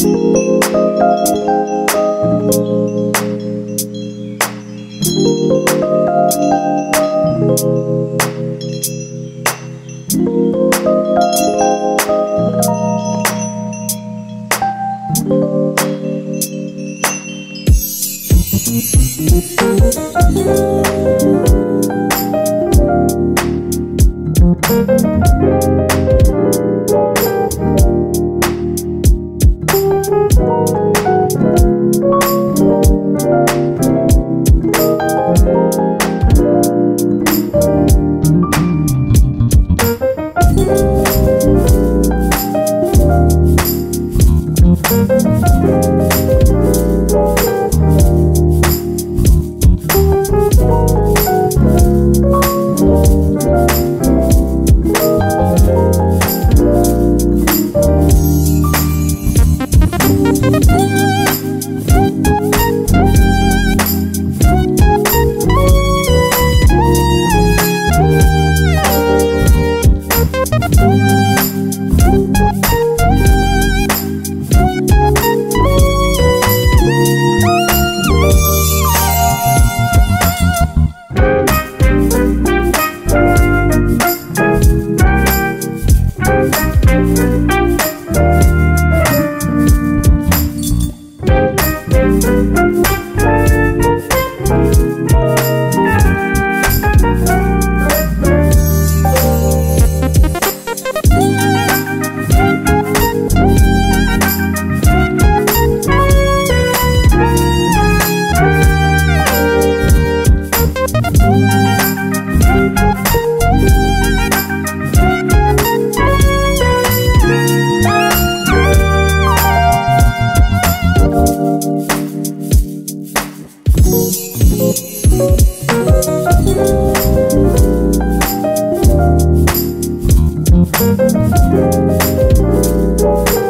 Thank Música 嗯。